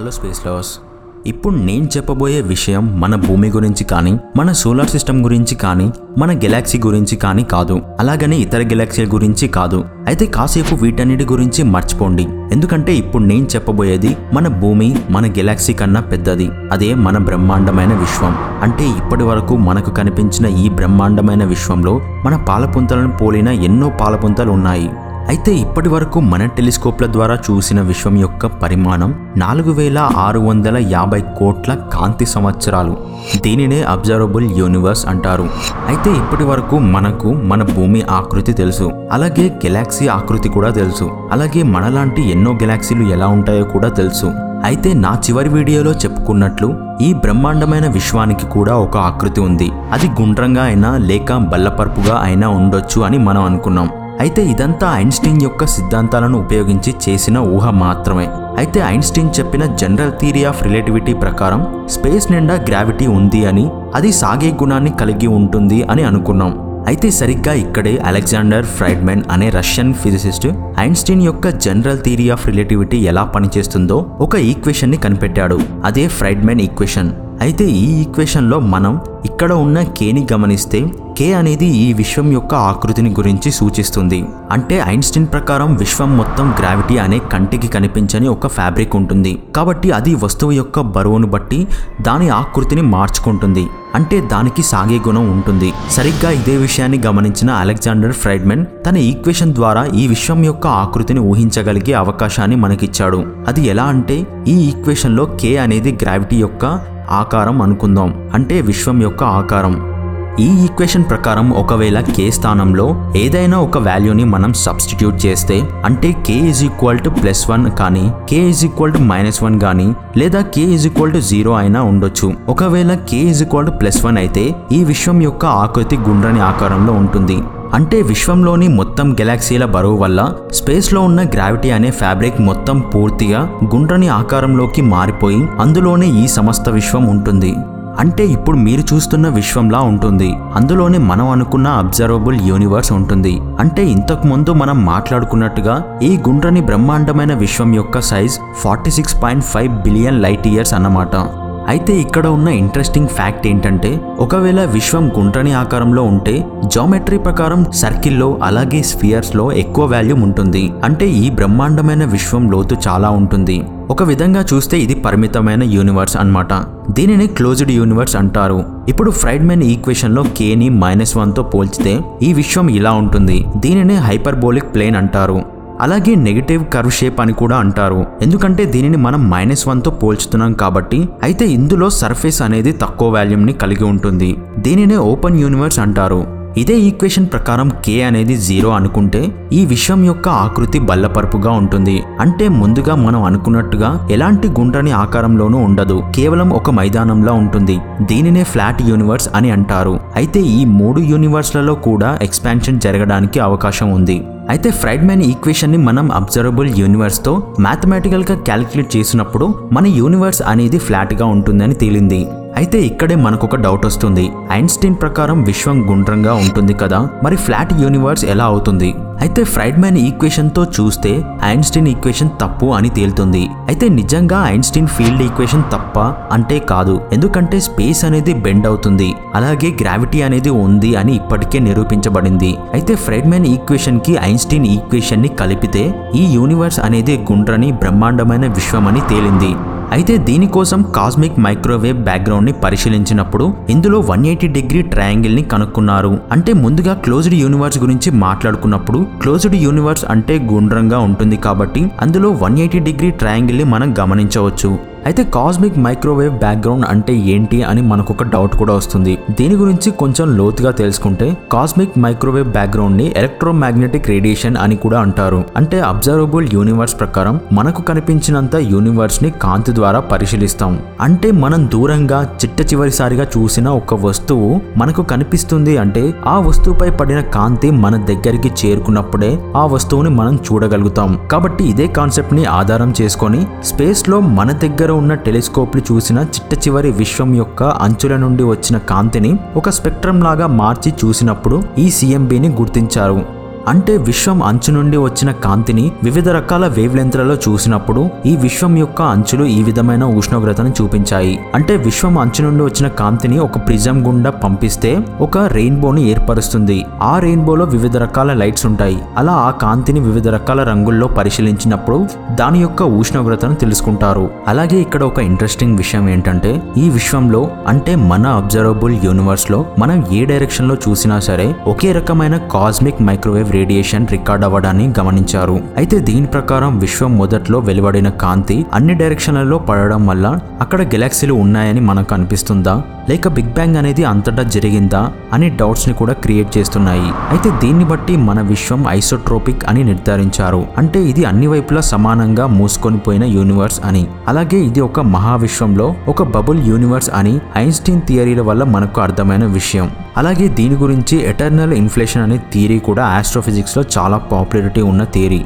Hello space lovers. ఇప్పుడు నేను చెప్పబోయే విషయం మన భూమి గురించి కానీ మన సోలార్ సిస్టమ్ గురించి కానీ మన గెలాక్సీ గురించి కానీ కాదు. అలాగని ఇతర గెలాక్సీల గురించి కాదు. అయితే కాసేపు వీటన్నిటి గురించి మర్చిపోండి. ఎందుకంటే ఇప్పుడు నేను చెప్పబోయేది మన భూమి మన గెలాక్సీ కన్నా పెద్దది. అదే మన బ్రహ్మాండమైన విశ్వం. అంటే ఇప్పటి వరకు మనకు కనిపించిన ఈ బ్రహ్మాండమైన విశ్వంలో మన పాలపుంతలను పోలిన ఎన్నో పాలపుంతలు ఉన్నాయి. అయితే ఇప్పటి వరకు మన టెలిస్కోప్ల ద్వారా చూసిన విశ్వం యొక్క పరిమాణం నాలుగు వేల ఆరు వందల యాభై కోట్ల కాంతి సంవత్సరాలు. దీనినే అబ్జర్వబుల్ యూనివర్స్ అంటారు. అయితే ఇప్పటి వరకు మనకు మన భూమి ఆకృతి తెలుసు. అలాగే గెలాక్సీ ఆకృతి కూడా తెలుసు. అలాగే మనలాంటి ఎన్నో గెలాక్సీలు ఎలా ఉంటాయో కూడా తెలుసు. అయితే నా చివరి వీడియోలో చెప్పుకున్నట్లు ఈ బ్రహ్మాండమైన విశ్వానికి కూడా ఒక ఆకృతి ఉంది. అది గుండ్రంగా అయినా లేక బల్లపరుపుగా అయినా ఉండొచ్చు అని మనం అనుకున్నాం. అయితే ఇదంతా ఐన్స్టీన్ యొక్క సిద్ధాంతాలను ఉపయోగించి చేసిన ఊహ మాత్రమే. అయితే ఐన్స్టీన్ చెప్పిన జనరల్ థియరీ ఆఫ్ రిలేటివిటీ ప్రకారం స్పేస్ నిండా గ్రావిటీ ఉంది అని అది సాగే గుణాన్ని కలిగి ఉంటుంది అని అనుకున్నాం. అయితే సరిగ్గా ఇక్కడే అలెగ్జాండర్ ఫ్రైడ్మెన్ అనే రష్యన్ ఫిజిసిస్ట్ ఐన్స్టీన్ యొక్క జనరల్ థియరీ ఆఫ్ రిలేటివిటీ ఎలా పనిచేస్తుందో ఒక ఈక్వేషన్ని కనిపెట్టాడు. అదే ఫ్రైడ్మెన్ ఈక్వేషన్. అయితే ఈ ఈక్వేషన్లో మనం ఇక్కడ ఉన్న కేని గమనిస్తే కే అనేది ఈ విశ్వం యొక్క ఆకృతిని గురించి సూచిస్తుంది. అంటే ఐన్స్టీన్ ప్రకారం విశ్వం మొత్తం గ్రావిటీ అనే కంటికి కనిపించని ఒక ఫ్యాబ్రిక్ ఉంటుంది. కాబట్టి అది వస్తువు యొక్క బరువును బట్టి దాని ఆకృతిని మార్చుకుంటుంది. అంటే దానికి సాగే గుణం ఉంటుంది. సరిగ్గా ఇదే విషయాన్ని గమనించిన అలెగ్జాండర్ ఫ్రైడ్మెన్ తన ఈక్వేషన్ ద్వారా ఈ విశ్వం యొక్క ఆకృతిని ఊహించగలిగే అవకాశాన్ని మనకిచ్చాడు. అది ఎలా అంటే ఈ ఈక్వేషన్లో కే అనేది గ్రావిటీ యొక్క ఆకారం అనుకుందాం. అంటే విశ్వం యొక్క ఆకారం. ఈ ఈక్వేషన్ ప్రకారం ఒకవేళ కే స్థానంలో ఏదైనా ఒక వాల్యూని మనం సబ్స్టిట్యూట్ చేస్తే అంటే K is equal to plus one కానీ K is equal to minus one కానీ లేదా K is equal to zero అయినా ఉండొచ్చు. ఒకవేళ K is equal to plus one అయితే ఈ విశ్వం యొక్క ఆకృతి గుండ్రని ఆకారంలో ఉంటుంది. అంటే విశ్వంలోని మొత్తం గెలాక్సీల బరువు వల్ల స్పేస్లో ఉన్న గ్రావిటీ అనే ఫ్యాబ్రిక్ మొత్తం పూర్తిగా గుండ్రని ఆకారంలోకి మారిపోయి అందులోనే ఈ సమస్త విశ్వం ఉంటుంది. అంటే ఇప్పుడు మీరు చూస్తున్న విశ్వంలా ఉంటుంది. అందులోనే మనం అనుకున్న అబ్జర్వబుల్ యూనివర్స్ ఉంటుంది. అంటే ఇంతకు ముందు మనం మాట్లాడుకున్నట్టుగా ఈ గుండ్రని బ్రహ్మాండమైన విశ్వం యొక్క size forty six point five billion light years అన్నమాట. అయితే ఇక్కడ ఉన్న ఇంట్రెస్టింగ్ ఫ్యాక్ట్ ఏంటంటే ఒకవేళ విశ్వం గుండ్రని ఆకారంలో ఉంటే జామెట్రీ ప్రకారం సర్కిల్లో అలాగే స్ఫియర్స్లో ఎక్కువ వాల్యూమ్ ఉంటుంది. అంటే ఈ బ్రహ్మాండమైన విశ్వం లోతు చాలా ఉంటుంది. ఒక విధంగా చూస్తే ఇది పరిమితమైన యూనివర్స్ అన్నమాట. దీనిని క్లోజ్డ్ యూనివర్స్ అంటారు. ఇప్పుడు ఫ్రైడ్మెన్ ఈక్వేషన్లో కేని మైనస్ వన్తో పోల్చితే ఈ విశ్వం ఇలా ఉంటుంది. దీనిని హైపర్బోలిక్ ప్లేన్ అంటారు. అలాగే నెగిటివ్ కర్వ్ షేప్ అని కూడా అంటారు. ఎందుకంటే దీనిని మనం మైనస్ వన్తో పోల్చుతున్నాం కాబట్టి అయితే ఇందులో సర్ఫేస్ అనేది తక్కువ వాల్యూమ్ని కలిగి ఉంటుంది. దీనినే ఓపెన్ యూనివర్స్ అంటారు. ఇదే ఈక్వేషన్ ప్రకారం కే అనేది జీరో అనుకుంటే ఈ విశ్వం యొక్క ఆకృతి బల్లపరుపుగా ఉంటుంది. అంటే ముందుగా మనం అనుకున్నట్టుగా ఎలాంటి గుండ్రని ఆకారంలోనూ ఉండదు. కేవలం ఒక మైదానంలా ఉంటుంది. దీనినే ఫ్లాట్ యూనివర్స్ అని అంటారు. అయితే ఈ మూడు యూనివర్స్లలో కూడా ఎక్స్పాన్షన్ జరగడానికి అవకాశం ఉంది. అయితే ఫ్రైడ్ మ్యాన్ ఈక్వేషన్ని మనం అబ్జర్వబుల్ యూనివర్స్తో మ్యాథమెటికల్గా క్యాలిక్యులేట్ చేసినప్పుడు మన యూనివర్స్ అనేది ఫ్లాట్గా ఉంటుందని తేలింది. అయితే ఇక్కడే మనకొక డౌట్ వస్తుంది. ఐన్స్టీన్ ప్రకారం విశ్వం గుండ్రంగా ఉంటుంది కదా? మరి ఫ్లాట్ యూనివర్స్ ఎలా అవుతుంది? అయితే ఫ్రైడ్మెన్ ఈక్వేషన్ ఈక్వేషన్తో చూస్తే ఐన్స్టీన్ ఈక్వేషన్ తప్పు అని తేలుతుంది. అయితే నిజంగా ఐన్స్టీన్ ఫీల్డ్ ఈక్వేషన్ తప్ప అంటే కాదు. ఎందుకంటే స్పేస్ అనేది బెండ్ అవుతుంది. అలాగే గ్రావిటీ అనేది ఉంది అని ఇప్పటికే నిరూపించబడింది. అయితే ఫ్రైడ్మెన్ ఈక్వేషన్కి ఐన్స్టీన్ ఈక్వేషన్ని కలిపితే ఈ యూనివర్స్ అనేది గుండ్రని బ్రహ్మాండమైన విశ్వమని తేలింది. అయితే దీనికోసం కాస్మిక్ మైక్రోవేవ్ బ్యాక్గ్రౌండ్ని పరిశీలించినప్పుడు ఇందులో వన్ ఎయిటీ డిగ్రీ ట్రయాంగిల్ని కనుక్కున్నారు. అంటే ముందుగా క్లోజ్డ్ యూనివర్స్ గురించి మాట్లాడుకున్నప్పుడు క్లోజ్డ్ యూనివర్స్ అంటే గుండ్రంగా ఉంటుంది కాబట్టి అందులో వన్ ఎయిటీ డిగ్రీ ట్రయాంగిల్ని మనం గమనించవచ్చు. అయితే కాస్మిక్ మైక్రోవేవ్ బ్యాక్గ్రౌండ్ అంటే ఏంటి అని మనకు ఒక డౌట్ కూడా వస్తుంది. దీని గురించి కొంచెం లోతుగా తెలుసుకుంటే కాస్మిక్ మైక్రోవేవ్ బ్యాక్గ్రౌండ్ని ఎలక్ట్రోమాగ్నెటిక్ రేడియేషన్ అని కూడా అంటారు. అంటే అబ్జర్వబుల్ యూనివర్స్ ప్రకారం మనకు కనిపించినంత యూనివర్స్ని కాంతి ద్వారా పరిశీలిస్తాం. అంటే మనం దూరంగా చిట్ట చివరిసారిగా చూసిన ఒక వస్తువు మనకు కనిపిస్తుంది అంటే ఆ వస్తువుపై పడిన కాంతి మన దగ్గరికి చేరుకున్నప్పుడే ఆ వస్తువుని మనం చూడగలుగుతాం. కాబట్టి ఇదే కాన్సెప్ట్ని ఆధారం చేసుకొని స్పేస్లో మన దగ్గర ఉన్న టెలిస్కోప్లు చూసిన చిట్ట చివరి విశ్వం యొక్క అంచుల నుండి వచ్చిన కాంతిని ఒక స్పెక్ట్రం లాగా మార్చి చూసినప్పుడు ఈ సిఎంబిని గుర్తించారు. అంటే విశ్వం అంచు నుండి వచ్చిన కాంతిని వివిధ రకాల వేవ్ లెంత్లలో చూసినప్పుడు ఈ విశ్వం యొక్క అంచులు ఈ విధమైన ఉష్ణోగ్రతను చూపించాయి. అంటే విశ్వం అంచు నుండి వచ్చిన కాంతిని ఒక ప్రిజం గుండా పంపిస్తే ఒక రెయిన్బోని ఏర్పరుస్తుంది. ఆ రెయిన్బోలో వివిధ రకాల లైట్స్ ఉంటాయి. అలా ఆ కాంతిని వివిధ రకాల రంగుల్లో పరిశీలించినప్పుడు దాని యొక్క ఉష్ణోగ్రతను తెలుసుకుంటారు. అలాగే ఇక్కడ ఒక ఇంట్రెస్టింగ్ విషయం ఏంటంటే ఈ విశ్వంలో అంటే మన అబ్జర్వబుల్ యూనివర్స్లో మనం ఏ డైరెక్షన్లో చూసినా సరే ఒకే రకమైన కాస్మిక్ మైక్రోవేవ్ రేడియేషన్ రికార్డ్ అవ్వడాన్ని గమనించారు. అయితే దీని ప్రకారం విశ్వం మొదట్లో వెలువడిన కాంతి అన్ని డైరెక్షన్లలో పడడం వల్ల అక్కడ గెలాక్సీలు ఉన్నాయని మనకు అనిపిస్తుందా? లేక బిగ్ బ్యాంగ్ అనేది అంతటా జరిగిందా? అని డౌట్స్ని కూడా క్రియేట్ చేస్తున్నాయి. అయితే దీన్ని బట్టి మన విశ్వం ఐసోట్రోపిక్ అని నిర్ధారించారు. అంటే ఇది అన్ని వైపులా సమానంగా మూసుకొని పోయిన యూనివర్స్ అని. అలాగే ఇది ఒక మహావిశ్వంలో ఒక బబుల్ యూనివర్స్ అని ఐన్స్టీన్ థియరీల వల్ల మనకు అర్థమైన విషయం. అలాగే దీని గురించి ఎటర్నల్ ఇన్ఫ్లేషన్ అనే థియరీ కూడా ఆస్ట్రోఫిజిక్స్ మెటాఫిజిక్స్లో చాలా పాపులారిటీ ఉన్న థియరీ.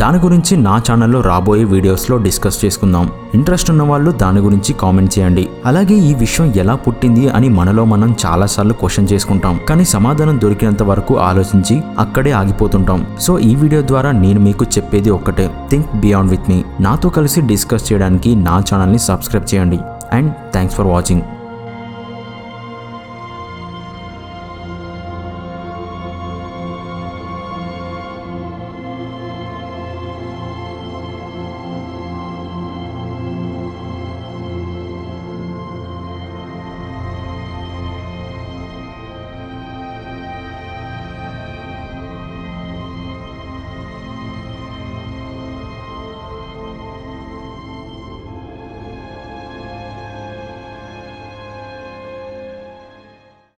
దాని గురించి నా ఛానల్లో రాబోయే వీడియోస్లో డిస్కస్ చేసుకుందాం. ఇంట్రెస్ట్ ఉన్న వాళ్ళు దాని గురించి కామెంట్ చేయండి. అలాగే ఈ విషయం ఎలా పుట్టింది అని మనలో మనం చాలాసార్లు క్వశ్చన్ చేసుకుంటాం. కానీ సమాధానం దొరికినంత వరకు ఆలోచించి అక్కడే ఆగిపోతుంటాం. సో ఈ వీడియో ద్వారా నేను మీకు చెప్పేది ఒక్కటే. థింక్ బియాండ్ విత్ మీ నాతో కలిసి డిస్కస్ చేయడానికి నా ఛానల్ని సబ్స్క్రైబ్ చేయండి. And thanks for watching.